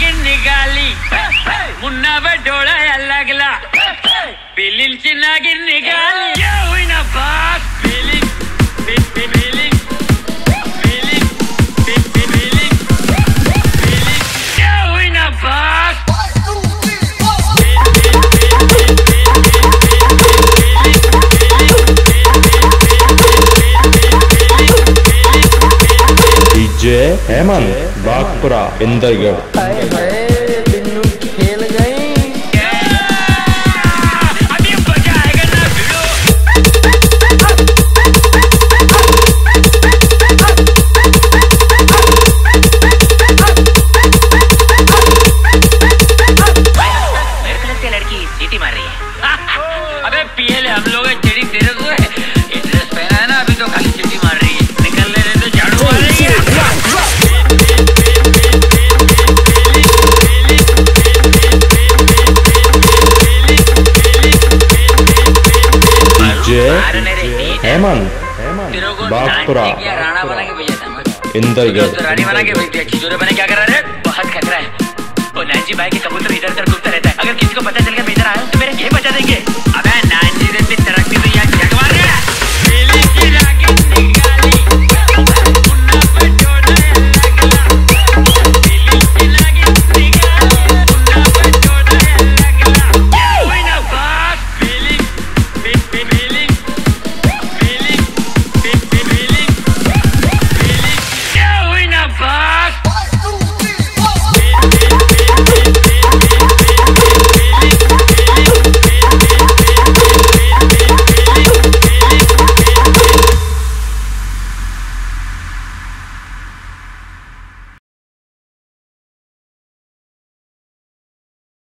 नागिन निघाली मुन्ना डोळा लागला। पिलींची नागिन निघाली ये होईना बास पिलीन पि- पि- पिलीन पिलीन पि- पि- पिलीन पिलीन ये होईना बास डीजे हेमंत बागपुरा इंदरगढ़ लड़की सीटी मार रही है। अबे पीएल हम लोग हेमंत तेरे को बागपुरा नाच राणा बना के भेजा था मैं तो रानी बना के भेज दिया खिजूरे बने, क्या कर रहा है? बहुत खतरा है। और नैन भाई के कबूतर इधर उधर घूमता रहता है। अगर किसी को पता चल गया, मैं इधर आया तो मेरे ये बचा देंगे